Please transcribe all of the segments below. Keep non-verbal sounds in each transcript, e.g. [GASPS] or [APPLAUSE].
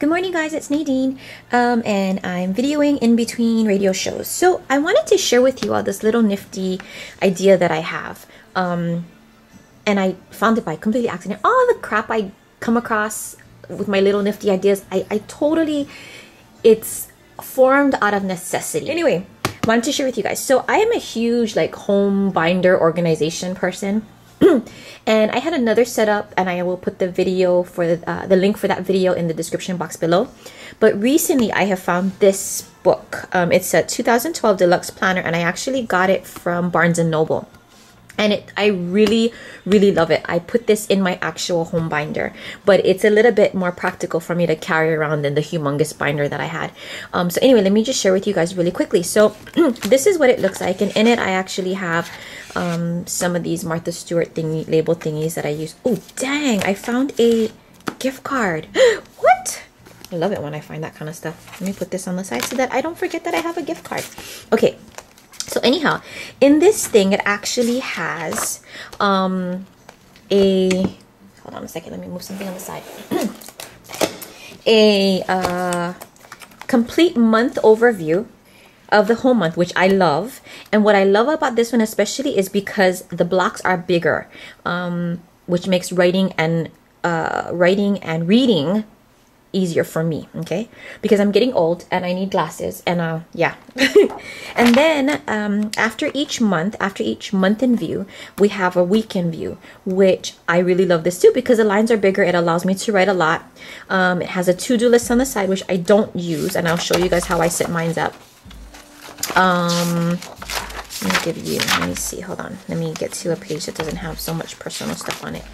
Good morning, guys. It's Nadine, um, and I'm videoing in between radio shows. So I wanted to share with you all this little nifty idea that I have, um, and I found it by completely accident. All the crap I come across with my little nifty ideas, I, I totally, it's formed out of necessity. Anyway, wanted to share with you guys. So I am a huge like home binder organization person. [CLEARS THROAT] and I had another setup and I will put the video for the, uh, the link for that video in the description box below. But recently I have found this book. Um, it's a 2012 deluxe planner and I actually got it from Barnes & Noble and it I really really love it. I put this in my actual home binder, but it's a little bit more practical for me to carry around than the humongous binder that I had. Um, so anyway, let me just share with you guys really quickly. So [CLEARS THROAT] this is what it looks like, and in it I actually have um, some of these Martha Stewart thingy label thingies that I use. Oh dang! I found a gift card. [GASPS] what? I love it when I find that kind of stuff. Let me put this on the side so that I don't forget that I have a gift card. Okay, so anyhow, in this thing, it actually has um, a, hold on a second, let me move something on the side. [CLEARS THROAT] a uh, complete month overview of the whole month, which I love. And what I love about this one especially is because the blocks are bigger, um, which makes writing and uh, writing and reading easier for me okay? Because i'm getting old and i need glasses and uh yeah. [LAUGHS] And then um after each month after each month in view we have a weekend view which i really love this too because the lines are bigger. It allows me to write a lot. Um it has a to-do list on the side which i don't use and i'll show you guys how i set mine up um let me give you let me see hold on let me get to a page that doesn't have so much personal stuff on it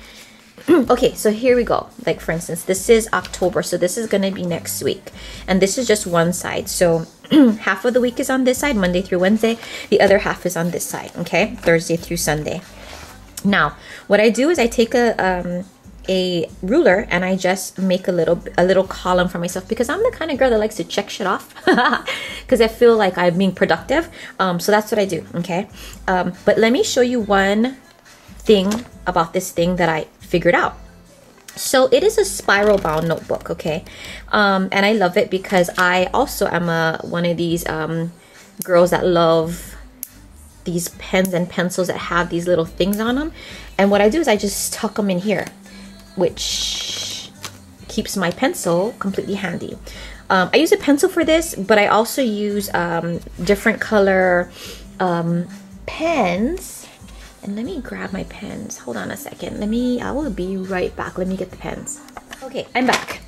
[CLEARS THROAT] okay, so here we go. Like for instance, this is October, so this is gonna be next week. And this is just one side. So [CLEARS THROAT] half of the week is on this side, Monday through Wednesday. The other half is on this side, okay? Thursday through Sunday. Now, what I do is I take a um, a ruler and I just make a little a little column for myself because I'm the kind of girl that likes to check shit off [LAUGHS] because I feel like I'm being productive. Um, so that's what I do. Okay. Um, but let me show you one thing about this thing that I figured out. So it is a spiral bound notebook, okay? Um, and I love it because I also am a one of these um, girls that love these pens and pencils that have these little things on them. And what I do is I just tuck them in here, which keeps my pencil completely handy. Um, I use a pencil for this, but I also use um, different color um, pens and let me grab my pens. Hold on a second. Let me, I will be right back. Let me get the pens. Okay, I'm back.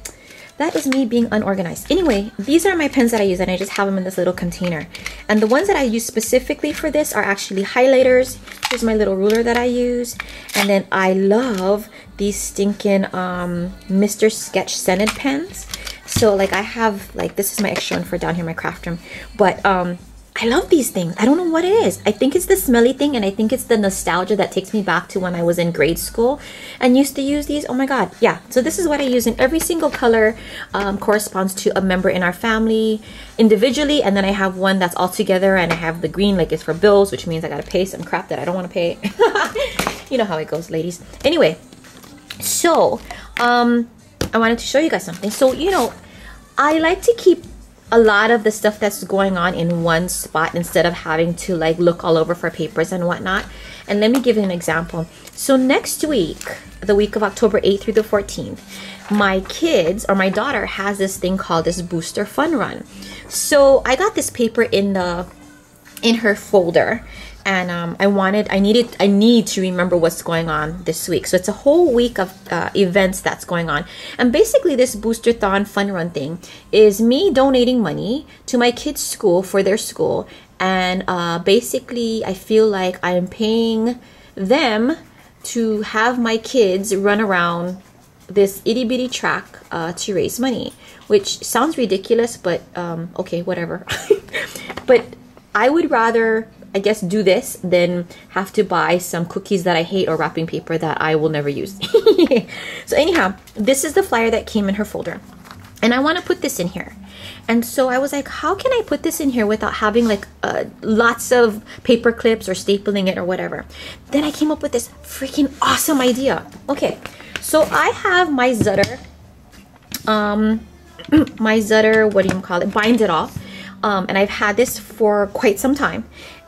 That is me being unorganized. Anyway, these are my pens that I use and I just have them in this little container. And the ones that I use specifically for this are actually highlighters. Here's my little ruler that I use. And then I love these stinking um, Mr. Sketch scented pens. So like I have, like this is my extra one for down here in my craft room. But um, I love these things. I don't know what it is. I think it's the smelly thing and I think it's the nostalgia that takes me back to when I was in grade school and used to use these. Oh my god. Yeah. So this is what I use in every single color um, corresponds to a member in our family individually and then I have one that's all together and I have the green like it's for bills which means I gotta pay some crap that I don't want to pay. [LAUGHS] you know how it goes ladies. Anyway, so um, I wanted to show you guys something. So you know I like to keep a lot of the stuff that's going on in one spot instead of having to like look all over for papers and whatnot. And let me give you an example. So next week, the week of October 8th through the 14th, my kids or my daughter has this thing called this booster fun run. So I got this paper in the in her folder and um, I wanted, I needed, I need to remember what's going on this week. So it's a whole week of uh, events that's going on. And basically, this Boosterthon Fun Run thing is me donating money to my kids' school for their school. And uh, basically, I feel like I'm paying them to have my kids run around this itty bitty track uh, to raise money, which sounds ridiculous, but um, okay, whatever. [LAUGHS] but I would rather I guess do this than have to buy some cookies that I hate or wrapping paper that I will never use. [LAUGHS] so anyhow, this is the flyer that came in her folder. And I want to put this in here. And so I was like, how can I put this in here without having like uh, lots of paper clips or stapling it or whatever? Then I came up with this freaking awesome idea. Okay, so I have my Zutter um, [CLEARS THROAT] my Zutter, what do you call it, bind it all. Um, and I've had this for quite some time.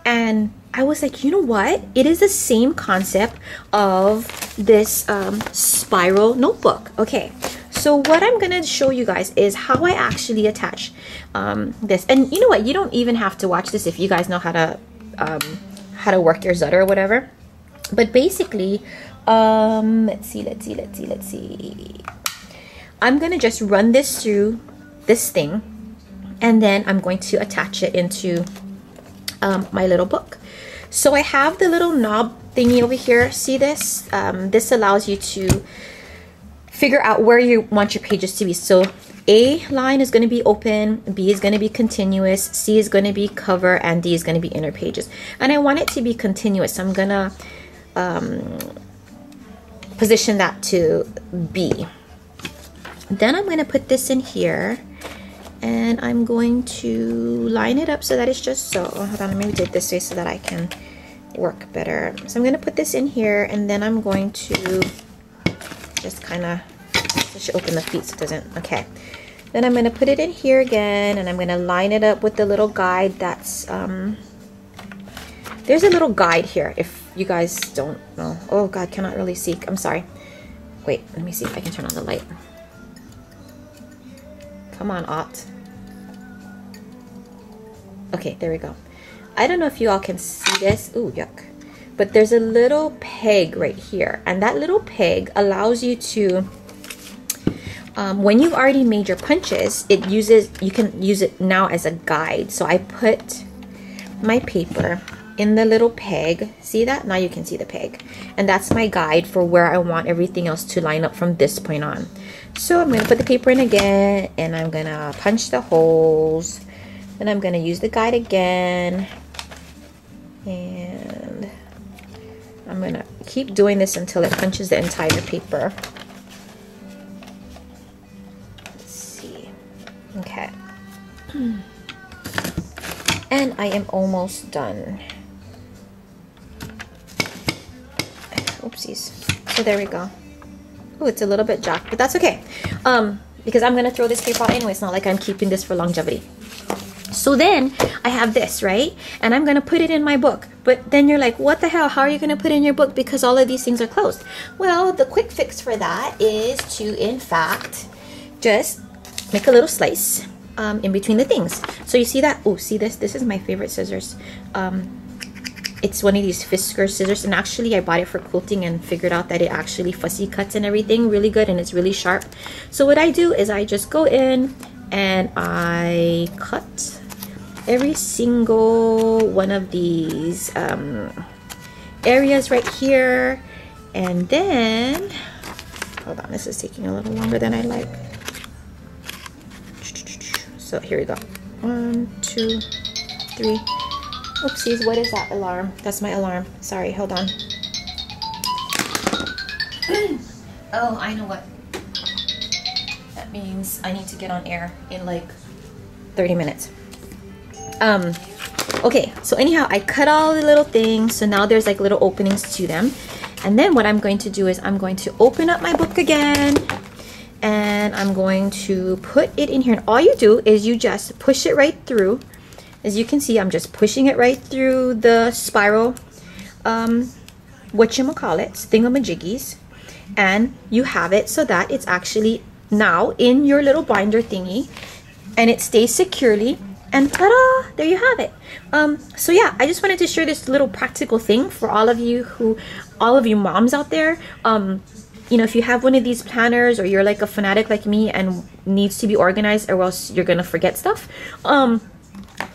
And I was like, you know what? It is the same concept of this um, spiral notebook. Okay, so what I'm gonna show you guys is how I actually attach um, this. And you know what? You don't even have to watch this if you guys know how to um, how to work your Zutter or whatever. But basically, um, let's see, let's see, let's see, let's see. I'm gonna just run this through this thing and then I'm going to attach it into um, my little book. So I have the little knob thingy over here. See this? Um, this allows you to figure out where you want your pages to be. So A line is going to be open, B is going to be continuous, C is going to be cover, and D is going to be inner pages. And I want it to be continuous. So I'm going to um, position that to B. Then I'm going to put this in here and I'm going to line it up so that it's just so. Hold on, let me do it this way so that I can work better. So I'm going to put this in here and then I'm going to just kind of, should open the feet so it doesn't, okay. Then I'm going to put it in here again and I'm going to line it up with the little guide that's, um, there's a little guide here if you guys don't know. Oh God, cannot really see. I'm sorry. Wait, let me see if I can turn on the light. Come on, Ott. Okay, there we go. I don't know if you all can see this. Ooh, yuck. But there's a little peg right here. And that little peg allows you to, um, when you've already made your punches, it uses, you can use it now as a guide. So I put my paper in the little peg. See that? Now you can see the peg. And that's my guide for where I want everything else to line up from this point on. So I'm going to put the paper in again and I'm going to punch the holes. Then I'm going to use the guide again. And I'm going to keep doing this until it punches the entire paper. Let's see. Okay. [CLEARS THROAT] And I am almost done. Oopsies. So there we go. Oh, it's a little bit jacked, but that's okay. Um, because I'm gonna throw this paper out anyway. It's not like I'm keeping this for longevity. So then I have this, right? And I'm gonna put it in my book. But then you're like, what the hell? How are you gonna put in your book because all of these things are closed? Well, the quick fix for that is to, in fact, just make a little slice um, in between the things. So you see that? Oh, see this? This is my favorite scissors. Um, it's one of these Fiskars scissors and actually I bought it for quilting and figured out that it actually fussy cuts and everything really good and it's really sharp. So what I do is I just go in and I cut every single one of these um, areas right here and then hold on this is taking a little longer than I like. So here we go. One two three Oopsies, what is that alarm? That's my alarm. Sorry, hold on. [CLEARS THROAT] oh, I know what. That means I need to get on air in like 30 minutes. Um, okay, so anyhow, I cut all the little things. So now there's like little openings to them. And then what I'm going to do is I'm going to open up my book again and I'm going to put it in here. And all you do is you just push it right through as you can see, I'm just pushing it right through the spiral, um, whatchamacallits, thingamajiggies. And you have it so that it's actually now in your little binder thingy and it stays securely and ta-da there you have it um, so yeah i just wanted to share this little practical thing for all of you who all of you moms out there um, you know if you have one of these planners or you're like a fanatic like me and needs to be organized or else you're gonna forget stuff um,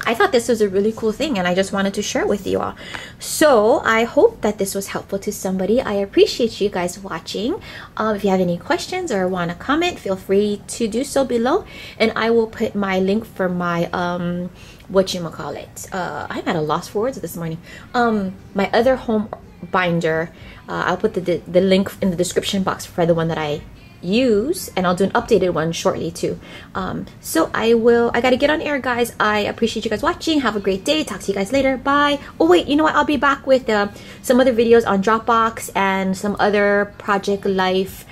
I thought this was a really cool thing and I just wanted to share with you all. So I hope that this was helpful to somebody. I appreciate you guys watching. Um, if you have any questions or want to comment, feel free to do so below. And I will put my link for my, um, what you call it. Uh, I'm at a loss for words this morning. Um, my other home binder. Uh, I'll put the, the, the link in the description box for the one that I use and I'll do an updated one shortly too. Um, so I will, I gotta get on air guys. I appreciate you guys watching. Have a great day. Talk to you guys later. Bye. Oh wait, you know what? I'll be back with uh, some other videos on Dropbox and some other Project Life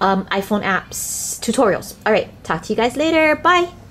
um, iPhone apps tutorials. All right, talk to you guys later. Bye.